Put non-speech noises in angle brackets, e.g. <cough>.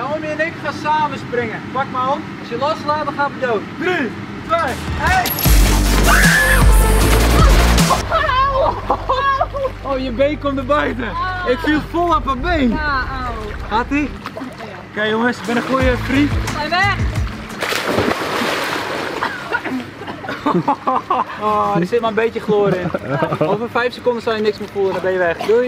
Naomi en ik gaan samen springen. Pak maar hand. Als je loslaat, dan gaan we dood. 3, 2, 1. Oh, je been komt er buiten. Ik viel vol op mijn been. Ja, auw. Gaat ie? Oké jongens, ik ben een goede vriend. Zijn weg! <laughs> Oh, er zit maar een beetje chloor in. Over 5 seconden zal je niks meer voelen, dan ben je weg. Doei.